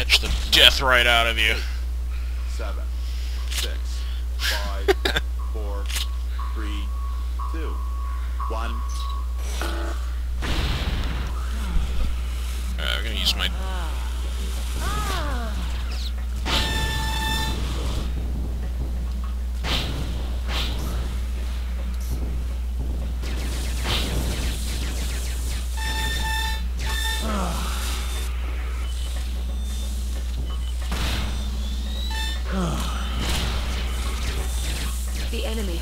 Snatch the death right out of you.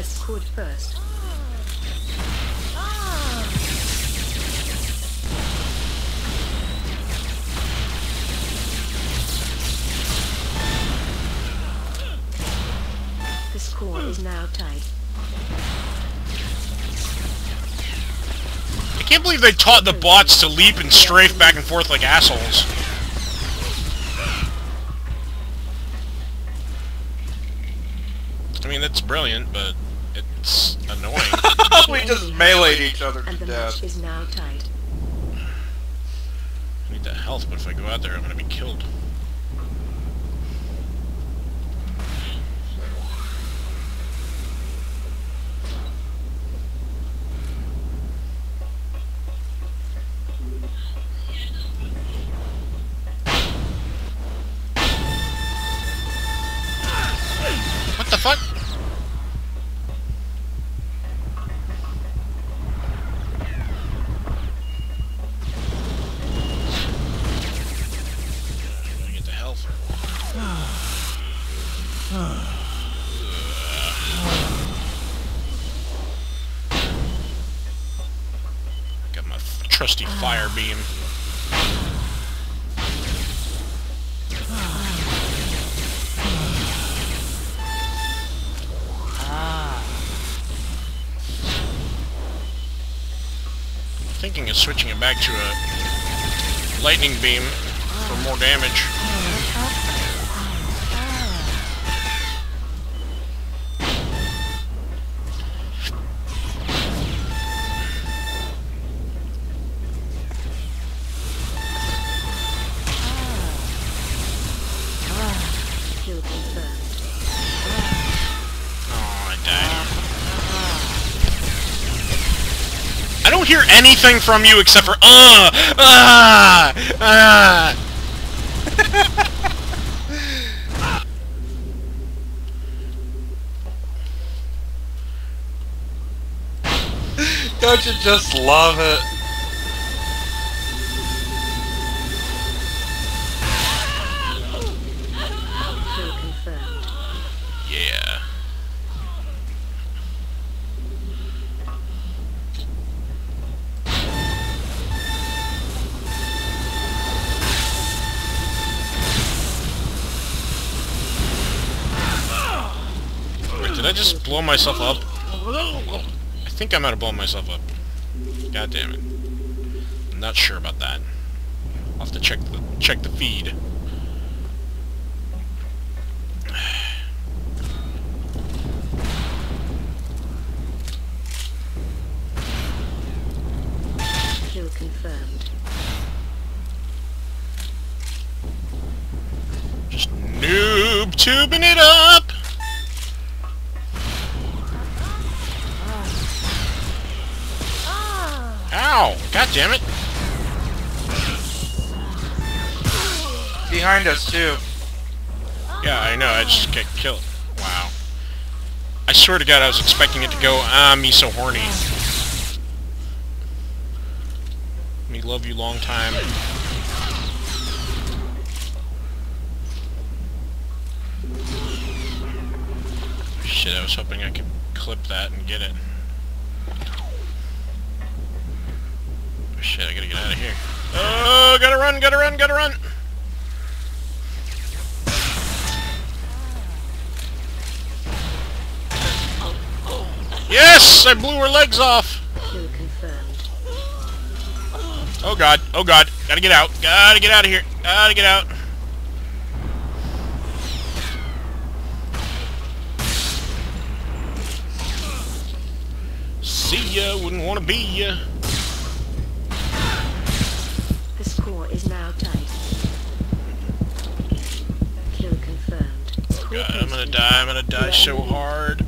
Has scored first. The score is now tied. I can't believe they taught the bots to leap and strafe back and forth like assholes. I mean, that's brilliant, but annoying. We just enemy has meleeed scored, each other And to the match death. is now tied. I need that health, but if I go out there, I'm gonna be killed. Trusty fire beam. Thinking of switching it back to a lightning beam for more damage. Don't hear anything from you except for uh ah ah. Don't you just love it? Kill confirmed. Yeah. Wait, did I just blow myself up? I think I might have blown myself up. God damn it. I'm not sure about that. I'll have to check the check the feed. Kill confirmed. Just noob tubing it up! Ow! God damn it! Behind us too. Yeah, I know, I just get killed. Wow. I swear to god I was expecting it to go, ah, me so horny. Me love you long time. Shit, I was hoping I could clip that and get it. Oh, shit, I gotta get out of here. Oh, gotta run, gotta run, gotta run! Yes! I blew her legs off! Oh god, oh god. Gotta get out. Gotta get out of here. Gotta get out. See ya, wouldn't wanna be ya. is now tight. Kill confirmed. God, I'm gonna die, I'm gonna die so hard.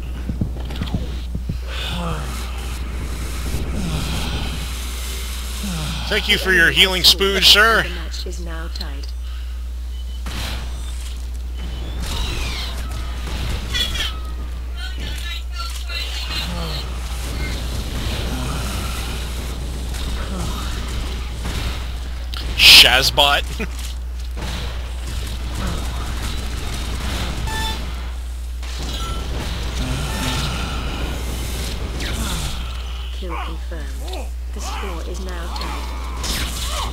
Thank you for your healing spoon, sir. The match is now. Shazbot. Kill confirmed. The score is now tied.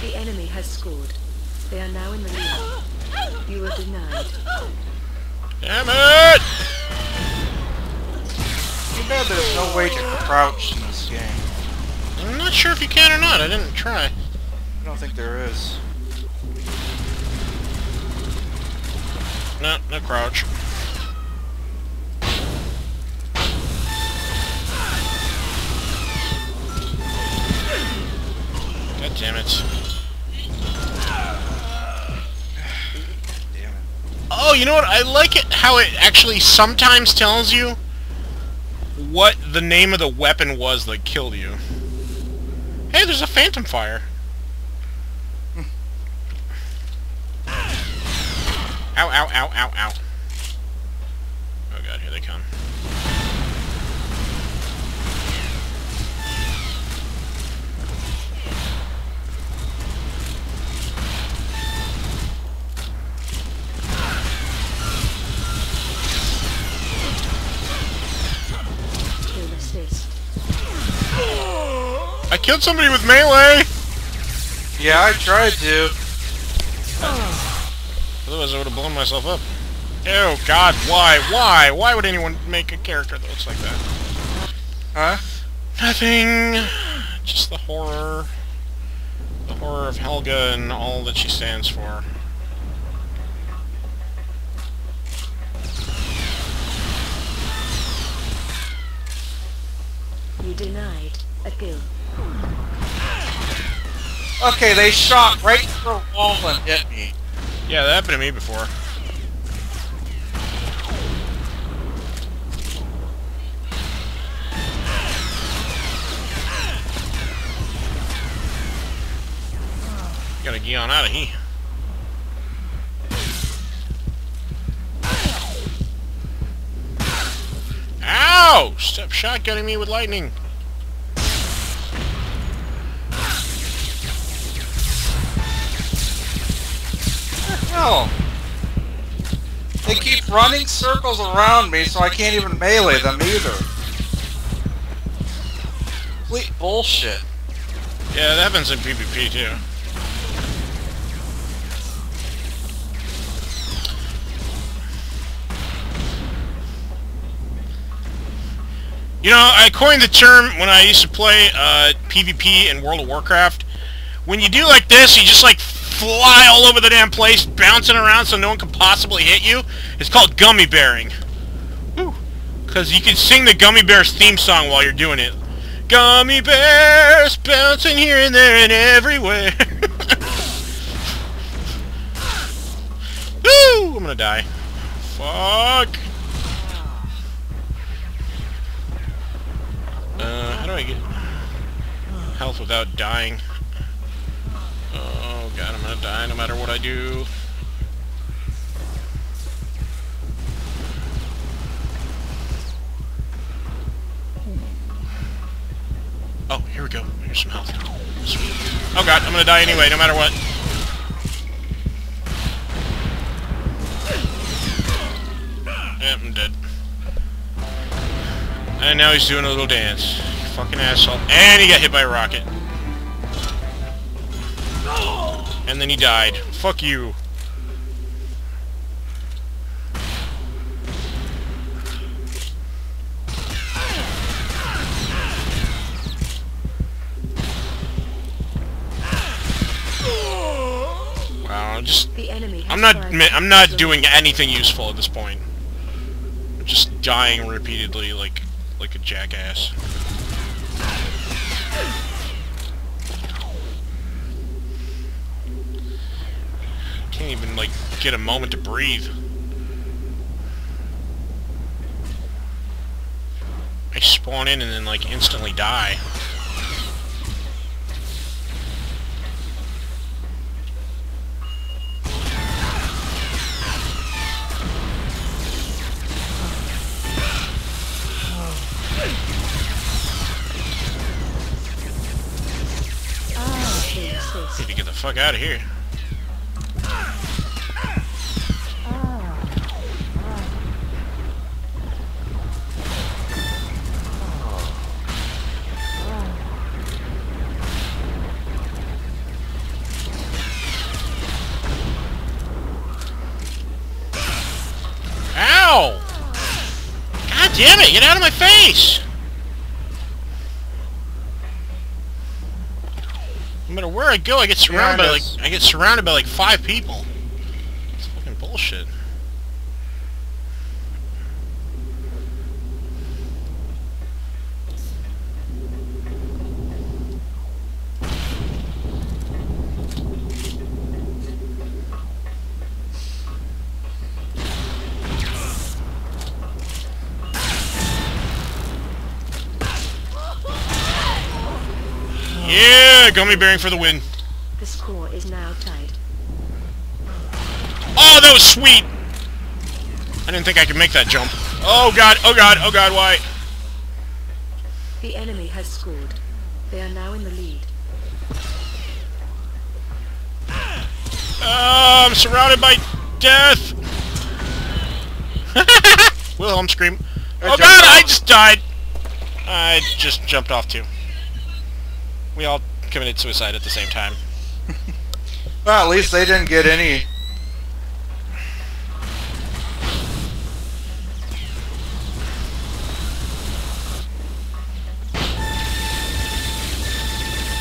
The enemy has scored. They are now in the lead. You are denied. Damn it! Too bad there's no way to crouch in this game. I'm not sure if you can or not, I didn't try. I don't think there is. No, no crouch. God damn it. Damn it. Oh, you know what? I like it how it actually sometimes tells you what the name of the weapon was that killed you. Hey, there's a phantom fire. Ow, ow, ow, ow, ow. Oh god, here they come. I killed somebody with melee! Yeah, I tried to. Otherwise I would have blown myself up. Oh god, why? Why? Why would anyone make a character that looks like that? Huh? Nothing. Just the horror. The horror of Helga and all that she stands for. You denied a kill. Okay, they shot right through a wall and hit me. Yeah, that happened to me before. Gotta get on out of here. Ow! Stop shotgunning me with lightning. Hell. They keep running circles around me so I can't even melee them either. Complete bullshit. Yeah, that happens in PvP too. You know, I coined the term when I used to play uh, PvP in World of Warcraft. When you do like this, you just like fly all over the damn place, bouncing around so no one can possibly hit you. It's called gummy bearing. Because you can sing the Gummy Bears theme song while you're doing it. Gummy bears bouncing here and there and everywhere. Woo! I'm gonna die. Fuck. Uh, how do I get health without dying? God, I'm gonna die no matter what I do. Oh, here we go. Here's some health. Sweet. Oh god, I'm gonna die anyway, no matter what. Yep, I'm dead. And now he's doing a little dance. Fucking asshole. And he got hit by a rocket. And then he died. Fuck you. Wow, just The enemy has I'm not tried mi- to I'm not doing anything useful at this point. I'm just dying repeatedly like like a jackass. Can't even, like, get a moment to breathe. I spawn in and then, like, instantly die. Need to get the fuck out of here. Damn it! Get out of my face! No matter where I go, I get surrounded Yeah, by like I get surrounded by like five people. It's fucking bullshit. Yeah, gummy bearing for the win. The score is now tied. Oh, that was sweet! I didn't think I could make that jump. Oh god, oh god, oh god, why? The enemy has scored. They are now in the lead. Oh, I'm surrounded by death! Wilhelm scream. Oh jumped god, I just died! I just jumped off too. We all committed suicide at the same time. Well, at least they didn't get any.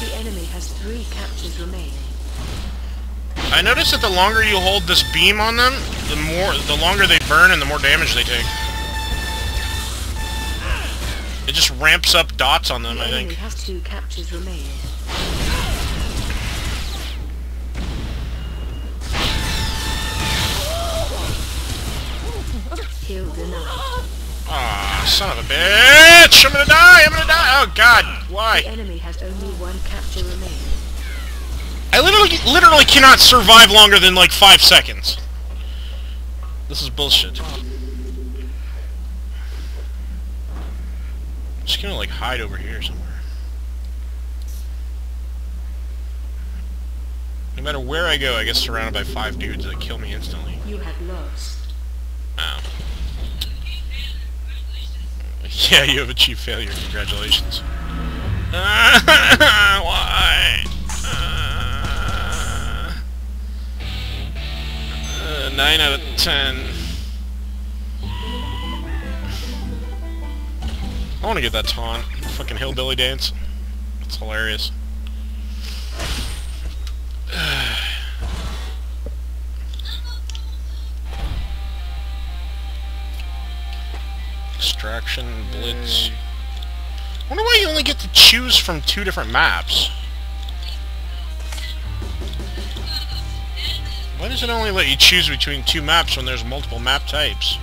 The enemy has three captures remaining. I noticed that the longer you hold this beam on them, the more, the longer they burn and the more damage they take. It just ramps up dots on them, The I enemy think. has two captures remaining. Kill denied. Ah, son of a bitch! I'm gonna die! I'm gonna die! Oh god, why? The enemy has only one capture remaining. I literally, literally cannot survive longer than like five seconds. This is bullshit. I'm just gonna like hide over here somewhere. No matter where I go, I get surrounded by five dudes that kill me instantly. You have lost. Oh. Yeah, you have achieved failure. Congratulations. Why? Uh, uh, nine out of ten. I want to get that taunt. Fucking hillbilly dance. It's hilarious. Blitz. I wonder why you only get to choose from two different maps. Why does it only let you choose between two maps when there's multiple map types?